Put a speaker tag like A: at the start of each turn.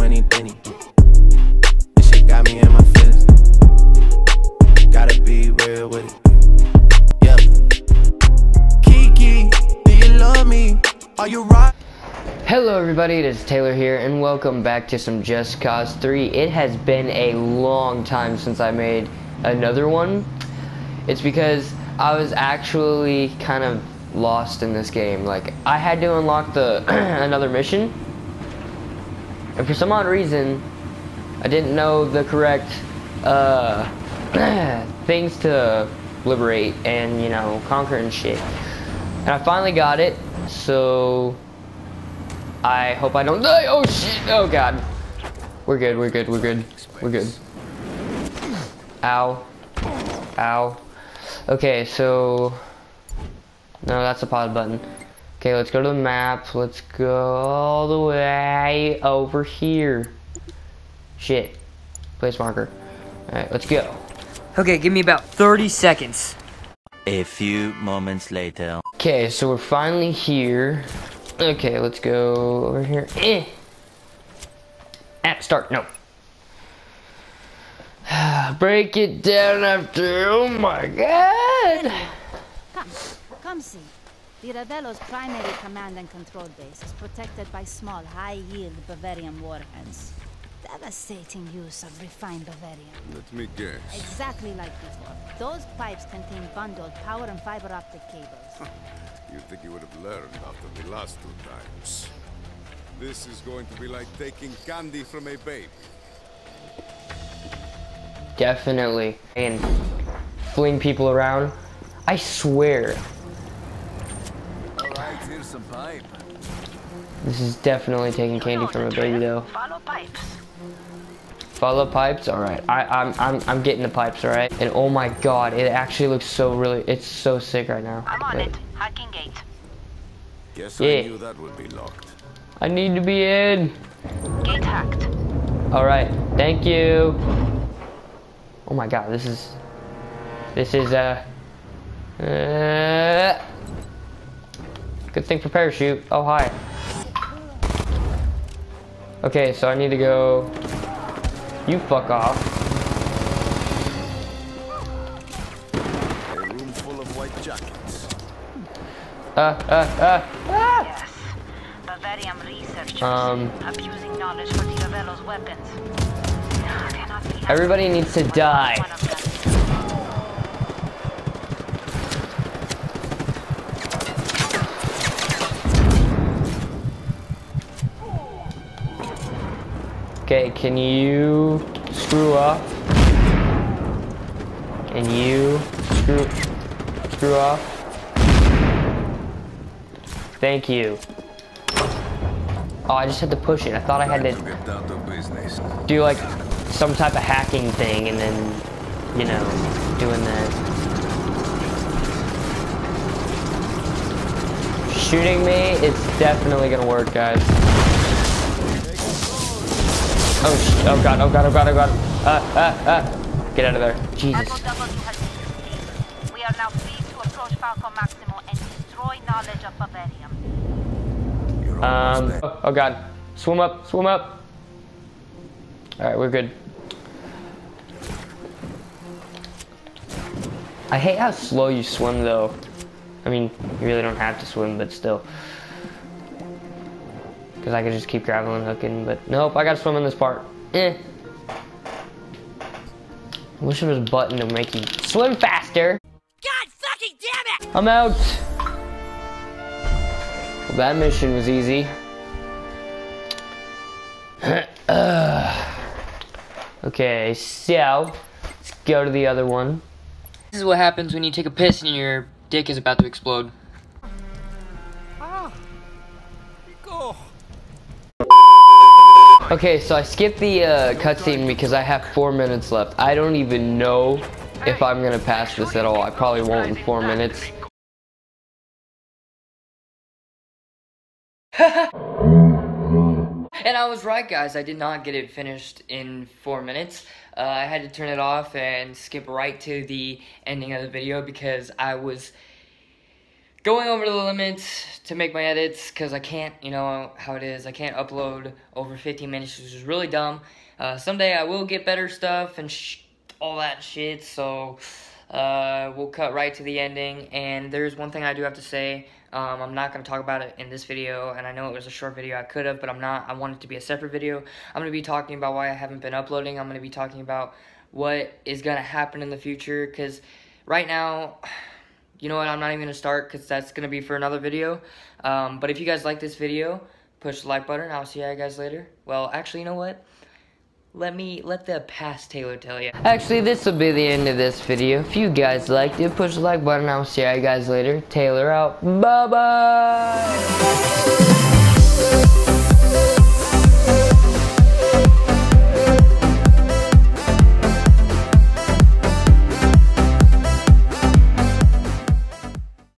A: This shit got me in my feelings. Gotta be real with it. Yeah. Kiki, do you love me? Are you right?
B: Hello everybody, it is Taylor here and welcome back to some Just Cause 3. It has been a long time since I made another one. It's because I was actually kind of lost in this game. Like, I had to unlock the another mission. And for some odd reason, I didn't know the correct uh, things to liberate and, you know, conquer and shit. And I finally got it, so I hope I don't die. Oh shit, oh god. We're good, we're good, we're good, we're good. Ow. Ow. Okay, so... No, that's the pause button. Okay, let's go to the map. Let's go all the way over here. Shit. Place marker. Alright, let's go.
C: Okay, give me about 30 seconds.
D: A few moments later.
B: Okay, so we're finally here. Okay, let's go over here. Eh. App start. No. Break it down after. Oh my god.
E: Come, come see. Di Ravello's primary command and control base is protected by small, high-yield Bavarium warheads. Devastating use of refined Bavarium.
F: Let me guess.
E: Exactly like before. Those pipes contain bundled power and fiber optic cables.
F: You'd think you would have learned after the last two times. This is going to be like taking candy from a baby.
B: Definitely. And fling people around. I swear.
D: Alright, here's some pipe.
B: This is definitely taking candy from a baby though.
G: Follow pipes.
B: Follow pipes? Alright. I I'm I'm I'm getting the pipes, alright? And oh my god, it actually looks so really it's so sick right now.
G: I'm on
B: Wait.
G: it. Hacking gate.
F: Guess
B: Yeah.
F: I knew that would be locked.
B: I need to be in.
G: Gate hacked.
B: Alright, thank you. Oh my god, this is this is uh uh good thing for parachute. Oh hi. Okay, so I need to go you fuck off.
F: A room full of white jackets.
B: Uh uh uh ah!
G: Yes. Bavarium researchers.
B: Um.
G: Abusing knowledge for the weapons. Cannot be
B: Everybody needs to die. Okay, can you screw up? Can you screw screw off? Thank you. Oh, I just had to push it. I thought I had
F: To
B: do like some type of hacking thing and then, you know, doing that. Shooting me, it's definitely gonna work, guys. Oh, sh oh god, oh god, oh god, oh god. Uh, uh, uh. Get out of there. Jesus.
G: Echo W has been completed. We are now free to approach Falco Maximo and destroy knowledge of Bavarium.
B: Um, oh, oh god. Swim up, swim up. Alright, we're good. I hate how slow you swim though. I mean, you really don't have to swim, but still. Because I could just keep grappling hooking, but nope, I gotta swim in this part. Eh. I wish there was a button to make you swim faster.
G: God fucking damn it!
B: I'm out. Well, that mission was easy. Okay, so let's go to the other one.
C: This is what happens when you take a piss and your dick is about to explode.
B: Okay, so I skipped the uh, cutscene because I have four minutes left. I don't even know if I'm gonna pass this at all. I probably won't in four minutes.
C: And I was right, guys. I did not get it finished in four minutes. Uh, I had to turn it off and skip right to the ending of the video because I was
B: going over the limits to make my edits because I can't, you know how it is. I can't upload over 15 minutes, which is really dumb. Uh, someday I will get better stuff and all that shit. So uh, we'll cut right to the ending. And there's one thing I do have to say. Um, I'm not going to talk about it in this video, and I know it was a short video, I could have, but I'm not. I want it to be a separate video. I'm going to be talking about why I haven't been uploading. I'm going to be talking about what is going to happen in the future, because right now, you know what, I'm not even to start, because that's to be for another video. Um, but if you guys like this video, push the like button. I'll see you guys later. Well, actually, you know what? Let me, let the past Taylor tell you.
H: Actually, this will be the end of this video. If you guys liked it, push the like button. I'll see you guys later. Taylor out. Bye-bye.